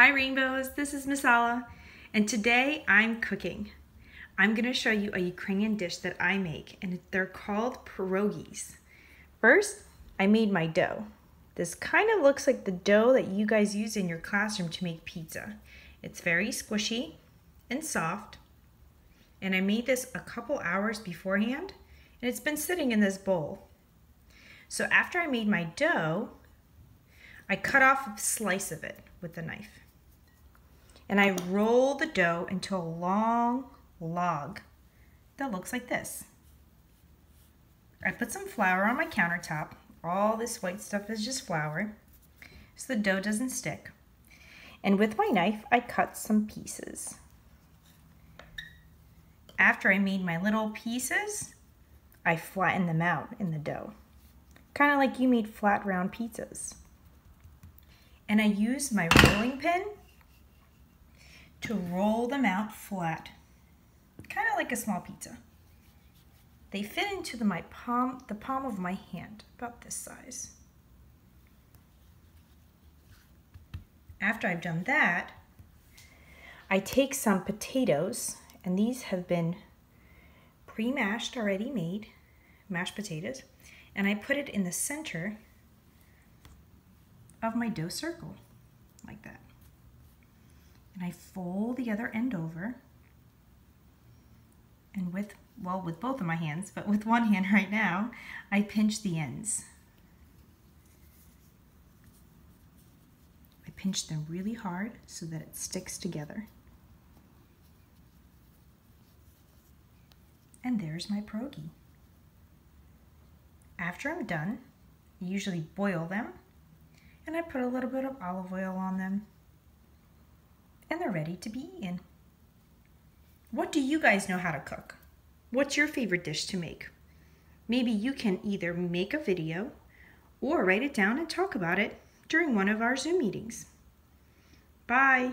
Hi Rainbows, this is Ms. Alla, and today I'm cooking. I'm gonna show you a Ukrainian dish that I make, and they're called pierogies. First, I made my dough. This kind of looks like the dough that you guys use in your classroom to make pizza. It's very squishy and soft, and I made this a couple hours beforehand, and it's been sitting in this bowl. So after I made my dough, I cut off a slice of it with a knife and I roll the dough into a long log that looks like this. I put some flour on my countertop. All this white stuff is just flour so the dough doesn't stick. And with my knife, I cut some pieces. After I made my little pieces, I flatten them out in the dough. Kind of like you made flat round pizzas. And I use my rolling pin to roll them out flat, kind of like a small pizza. They fit into the, my palm, the palm of my hand, about this size. After I've done that, I take some potatoes, and these have been pre-mashed, already made, mashed potatoes, and I put it in the center of my dough circle, like that and I fold the other end over and with, well, with both of my hands, but with one hand right now, I pinch the ends. I pinch them really hard so that it sticks together. And there's my pierogi. After I'm done, I usually boil them and I put a little bit of olive oil on them and they're ready to be eaten. What do you guys know how to cook? What's your favorite dish to make? Maybe you can either make a video or write it down and talk about it during one of our Zoom meetings. Bye.